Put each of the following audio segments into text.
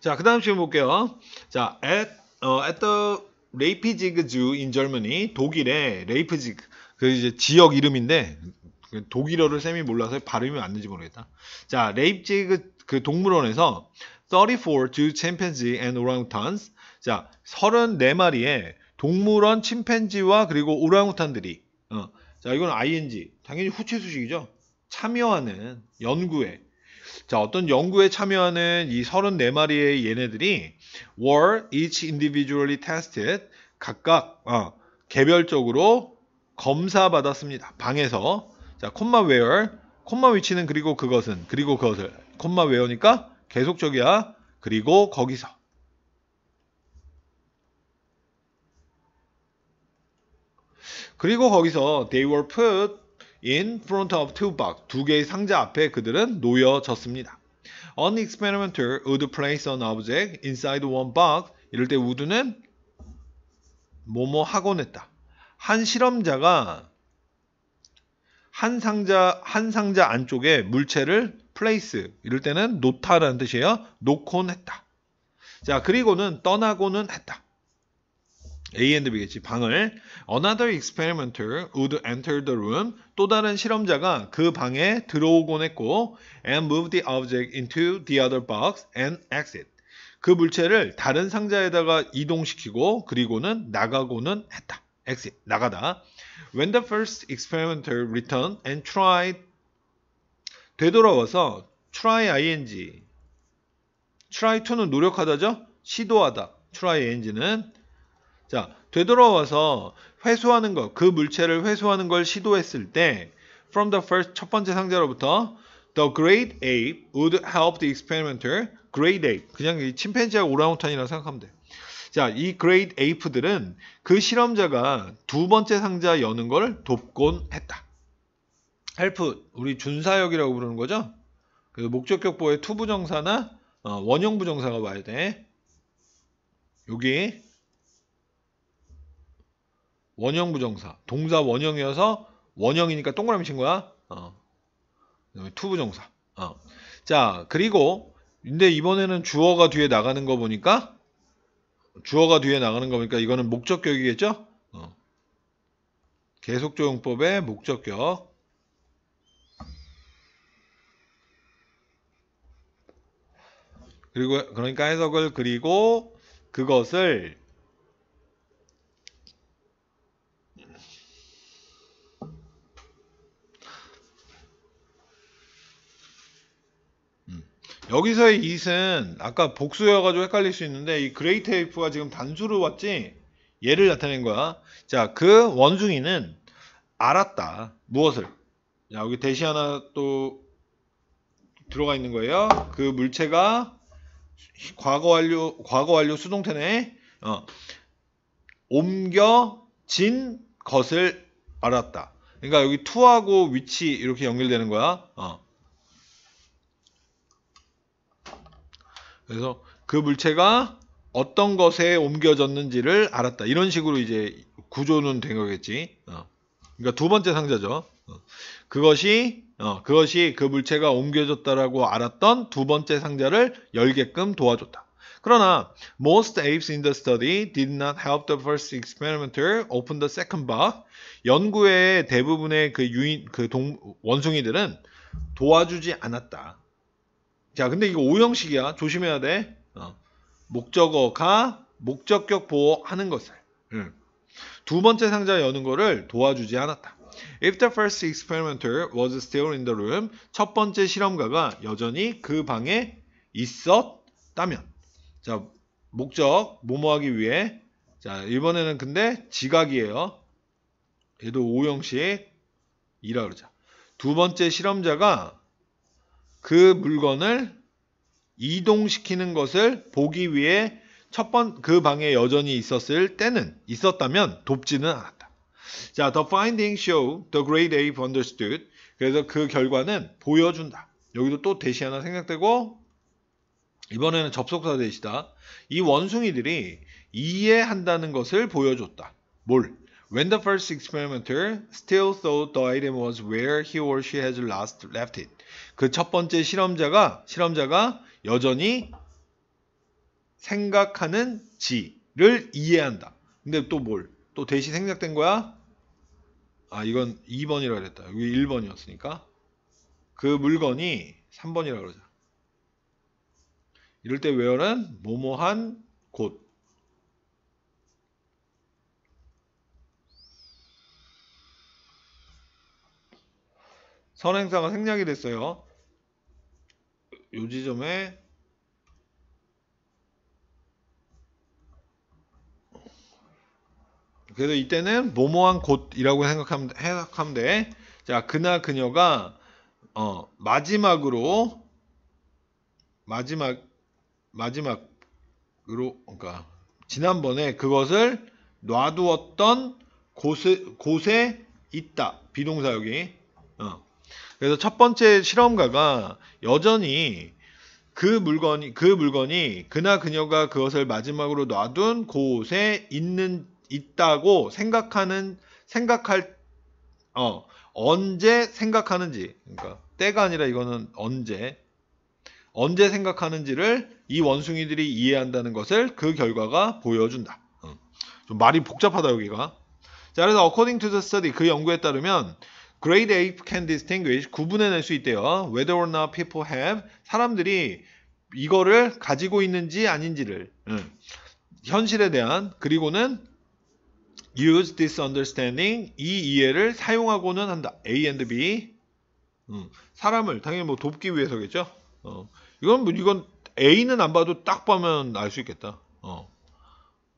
자, 그 다음 질문 볼게요. 자, at, 어, at the Leipzig Zoo in Germany, 독일의 레이프지그, 그 이제 지역 이름인데, 그 독일어를 쌤이 몰라서 발음이 맞는지 모르겠다. 자, 레이프지그 그 동물원에서 34 Zoo chimpanzee and orangutans, 자, 34마리의 동물원 침팬지와 그리고 오랑우탄들이, 어, 자, 이건 ing, 당연히 후치수식이죠. 참여하는 연구에 자, 어떤 연구에 참여하는 이 34마리의 얘네들이 were each individually tested 각각 어, 개별적으로 검사받았습니다. 방에서 자, 콤마 where 콤마 위치는 그리고 그것은 그리고 그것을 콤마 where니까 계속적이야. 그리고 거기서 그리고 거기서 they were put in front of two box 두 개의 상자 앞에 그들은 놓여졌습니다. An experimenter would place an object inside one box. 이럴 때 would는 뭐뭐 하곤 했다. 한 실험자가 한 상자 한 상자 안쪽에 물체를 place 이럴 때는 놓다라는 뜻이에요. 놓곤 했다. 자 그리고는 떠나고는 했다. A and B겠지. 방을 another experimenter would enter the room. 또 다른 실험자가 그 방에 들어오곤 했고 and move the object into the other box and exit. 그 물체를 다른 상자에다가 이동시키고 그리고는 나가고는 했다. exit 나가다. When the first experimenter returned and tried 되돌아와서 try ing try to는 노력하다죠? 시도하다. try ing는 자, 되돌아와서 회수하는 것, 그 물체를 회수하는 걸 시도했을 때 from the first 첫 번째 상자로부터 the great ape would help the experimenter great ape 그냥 이 침팬지하고 오랑우탄이라고 생각하면 돼. 자, 이 great ape들은 그 실험자가 두 번째 상자 여는 걸 돕곤 했다. help 우리 준사역이라고 부르는 거죠. 그 목적격보의 투부정사나 어, 원형부정사가 와야 돼. 여기 원형 부정사. 동사 원형이어서 원형이니까 동그라미 친 거야. 어. 투 부정사. 어. 자, 그리고 근데 이번에는 주어가 뒤에 나가는 거 보니까 주어가 뒤에 나가는 거 보니까 이거는 목적격이겠죠? 어. 계속조용법의 목적격. 그리고 그러니까 해석을 그리고 그것을 여기서의 it은 아까 복수여가지고 헷갈릴 수 있는데 이 great ape가 지금 단수로 왔지 얘를 나타낸 거야. 자, 그 원숭이는 알았다. 무엇을? 자, 여기 대시 하나 또 들어가 있는 거예요. 그 물체가 과거 완료 과거 완료 수동태네. 어. 옮겨진 것을 알았다. 그러니까 여기 to하고 위치 이렇게 연결되는 거야. 어. 그래서 그 물체가 어떤 것에 옮겨졌는지를 알았다. 이런 식으로 이제 구조는 된 거겠지. 어. 그러니까 두 번째 상자죠. 어. 그것이 어, 그것이 그 물체가 옮겨졌다라고 알았던 두 번째 상자를 열게끔 도와줬다. 그러나 most apes in the study did not help the first experimenter open the second box. 연구의 대부분의 그 유인 그 동, 원숭이들은 도와주지 않았다. 자, 근데 이거 오형식이야. 조심해야 돼. 어. 목적어가 목적격 보호하는 것을. 응. 두 번째 상자 여는 거를 도와주지 않았다. If the first experimenter was still in the room, 첫 번째 실험가가 여전히 그 방에 있었다면. 자, 목적, 뭐뭐 하기 위해. 자, 이번에는 근데 지각이에요. 얘도 오형식 이라 그러자. 두 번째 실험자가 그 물건을 이동시키는 것을 보기 위해 첫 번 그 방에 여전히 있었을 때는 있었다면 돕지는 않았다. 자, the findings show the great ape understood. 그래서 그 결과는 보여준다. 여기도 또 대시 하나 생략되고 이번에는 접속사 대시다. 이 원숭이들이 이해한다는 것을 보여줬다. 뭘? When the first experimenter still thought the item was where he or she has last left it. 그 첫 번째 실험자가 실험자가 여전히 생각하는 지를 이해한다. 근데 또 뭘? 또 대시 생략된 거야? 아, 이건 2번이라 그랬다. 여기 1번이었으니까. 그 물건이 3번이라 그러자. 이럴 때 where는 뭐뭐한 곳. 선행사가 생략이 됐어요. 요 지점에 그래서 이때는 뭐뭐한 곳이라고 생각하면, 생각하면 돼. 자, 그나 그녀가 어, 마지막으로 마지막 마지막으로 그러니까 지난번에 그것을 놔두었던 곳에, 곳에 있다. 비동사 여기. 어. 그래서 첫 번째 실험가가 여전히 그 물건이 그 물건이 그나 그녀가 그것을 마지막으로 놔둔 곳에 있는 있다고 생각하는 생각할 어 언제 생각하는지 그러니까 때가 아니라 이거는 언제 언제 생각하는지를 이 원숭이들이 이해한다는 것을 그 결과가 보여준다. 어. 좀 말이 복잡하다 여기가. 자 그래서 according to the study 그 연구에 따르면 grade ape can distinguish 구분해낼 수 있대요. whether or not people have 사람들이 이거를 가지고 있는지 아닌지를 응. 현실에 대한 그리고는 use this understanding 이 이해를 사용하고는 한다. A and B 응. 사람을 당연히 뭐 돕기 위해서겠죠. 어. 이건 뭐 이건 A는 안 봐도 딱 보면 알 수 있겠다. 어.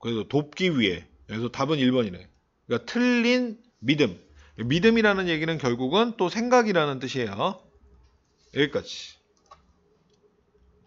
그래서 돕기 위해. 그래서 답은 1번이네. 그러니까 틀린 믿음. 믿음이라는 얘기는 결국은 또 생각이라는 뜻이에요. 여기까지.